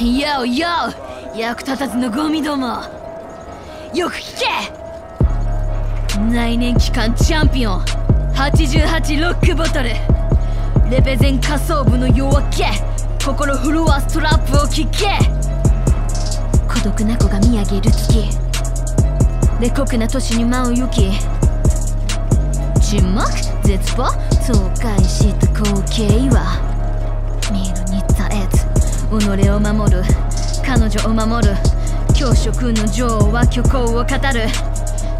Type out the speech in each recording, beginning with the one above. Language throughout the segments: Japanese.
よよ役立たずのゴミども。よく聞け!内燃機関チャンピオン。88ロックボトル。レペゼン仮想部の夜明け。心震わすトラップを聞け。孤独な子が見上げる月。冷酷な都市に舞う雪。沈黙？絶望？倒壊した光景は。己を守る。彼女を守る。教職の女王は虚構を語る。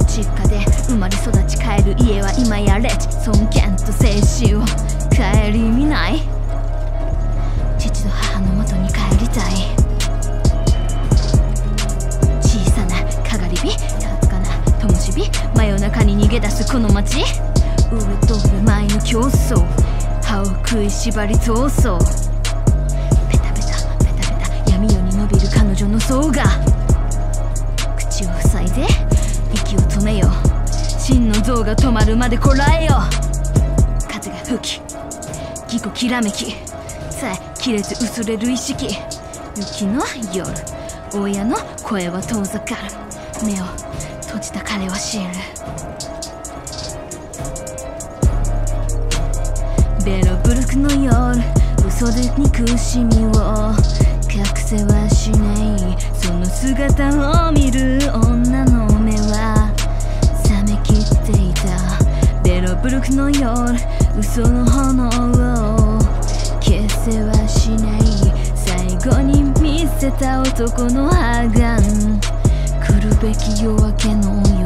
実家で生まれ育ち帰る家は今やレチ尊厳と静止を顧みない。父と母のもとに帰りたい。小さなかがり火かかな灯火真夜中に逃げ出すこの街。上と上前の競争。歯を食いしばり闘争。びる彼女の層が。口を塞いで息を止めよ真の像が止まるまでこらえよ風が吹きぎこきらめきさえ切れて薄れる意識。雪の夜親の声は遠ざかる。目を閉じた彼は知る。ベロブルクの夜嘘で憎しみを。隠せは姿を見る女の目は冷めきっていた。ベロブルクの夜嘘の炎を消せはしない。最後に見せた男の歯が来るべき夜明けの夜。